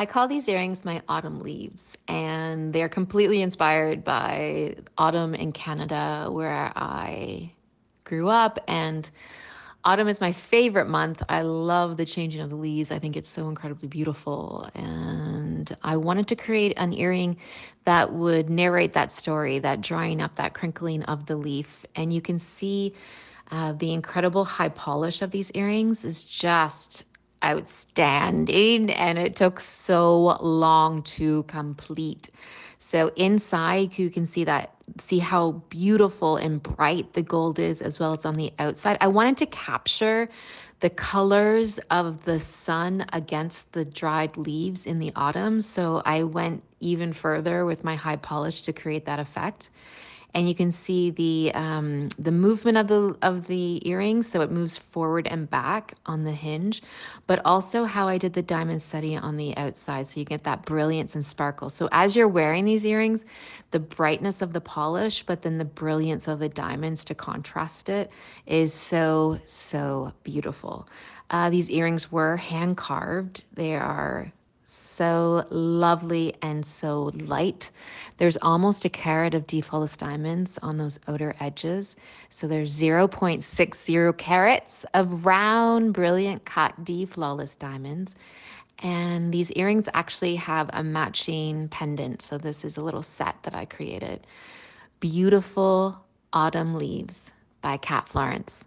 I call these earrings my autumn leaves, and they're completely inspired by autumn in Canada, where I grew up. And autumn is my favorite month. I love the changing of the leaves. I think it's so incredibly beautiful. And I wanted to create an earring that would narrate that story, that drying up, that crinkling of the leaf. And you can see uh, the incredible high polish of these earrings is just outstanding and it took so long to complete. So inside you can see that see how beautiful and bright the gold is as well as on the outside. I wanted to capture the colors of the sun against the dried leaves in the autumn. So I went even further with my high polish to create that effect and you can see the um, the movement of the of the earrings so it moves forward and back on the hinge but also how I did the diamond setting on the outside so you get that brilliance and sparkle. So as you're wearing these earrings the brightness of the polish but then the brilliance of the diamonds to contrast it is so so beautiful. Uh, these earrings were hand carved. They are so lovely and so light. There's almost a carat of D flawless diamonds on those outer edges. So there's 0.60 carats of round, brilliant cut D flawless diamonds. And these earrings actually have a matching pendant. So this is a little set that I created. Beautiful autumn leaves by Kat Florence.